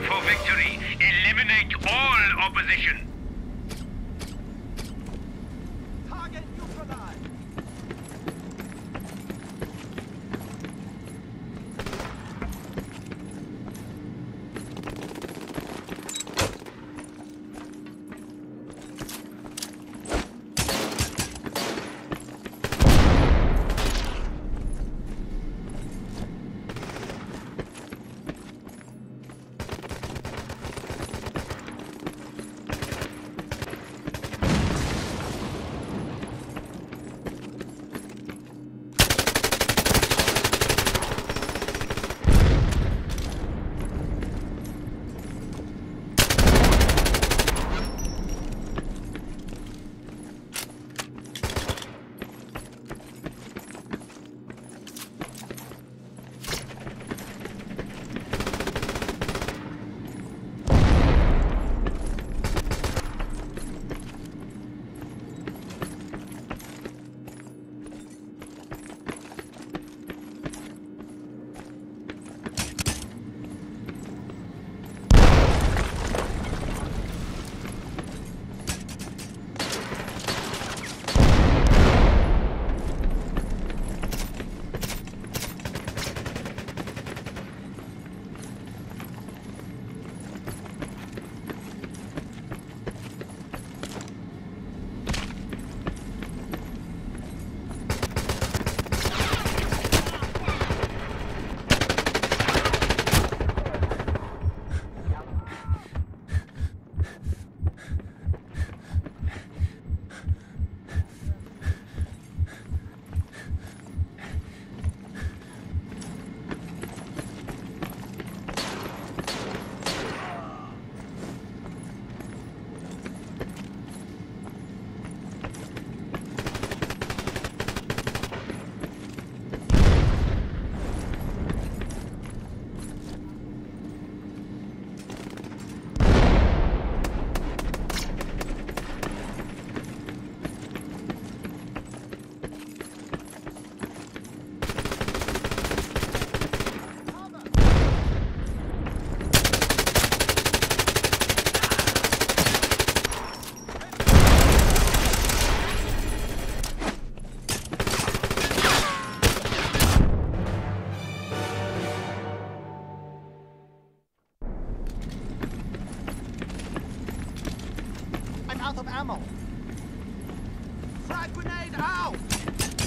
for victory. Eliminate all opposition. Out of ammo. Frag grenade out!